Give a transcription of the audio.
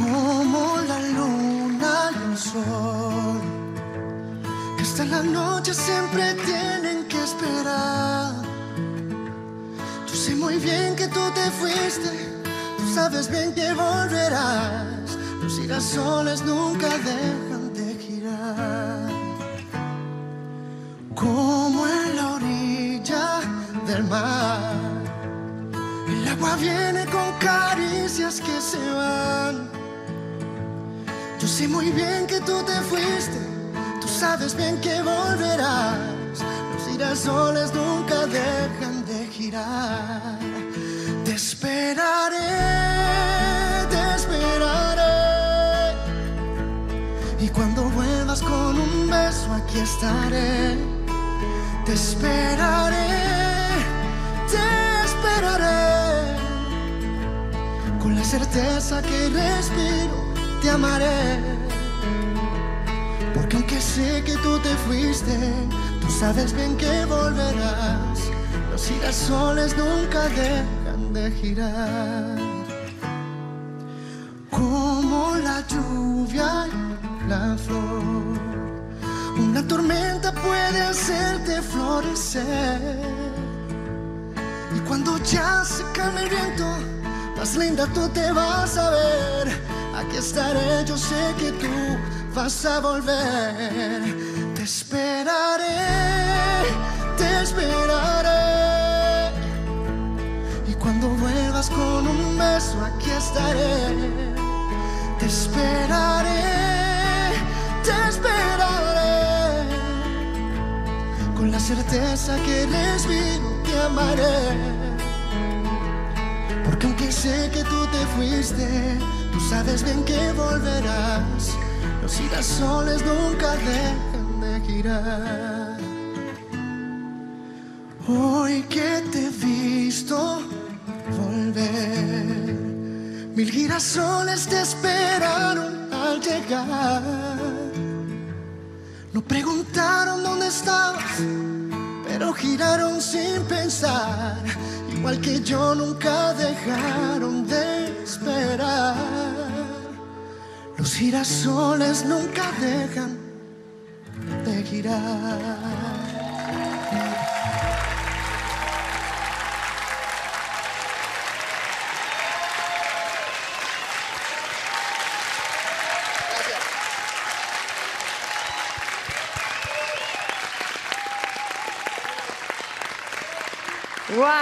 como la luna y el sol, que hasta la noche siempre tienen que esperar. Yo sé muy bien que tú te fuiste, tú sabes bien que volverás. Los girasoles nunca dejan de girar. Como en la orilla del mar, el agua viene con caricias que se van. Sé muy bien que tú te fuiste, tú sabes bien que volverás. Los girasoles nunca dejan de girar. Te esperaré, te esperaré. Y cuando vuelvas con un beso, aquí estaré. Te esperaré, te esperaré. Con la certeza que respiro, te amaré. Porque aunque sé que tú te fuiste, tú sabes bien que volverás. Los girasoles nunca dejan de girar. Como la lluvia y la flor. Una tormenta puede hacerte florecer. Y cuando ya se calme el viento, más linda tú te vas a ver. Aquí estaré, yo sé que tú vas a volver. Te esperaré, te esperaré. Y cuando vuelvas con un beso, aquí estaré. Te esperaré, te esperaré. Con la certeza que respiro, te amaré. Porque aunque sé que tú te fuiste, sabes bien que volverás. Los girasoles nunca dejan de girar. Hoy que te he visto volver, mil girasoles te esperaron al llegar. No preguntaron dónde estabas, pero giraron sin pensar. Igual que yo nunca dejaron girasoles nunca dejan de girar. ¡Wow!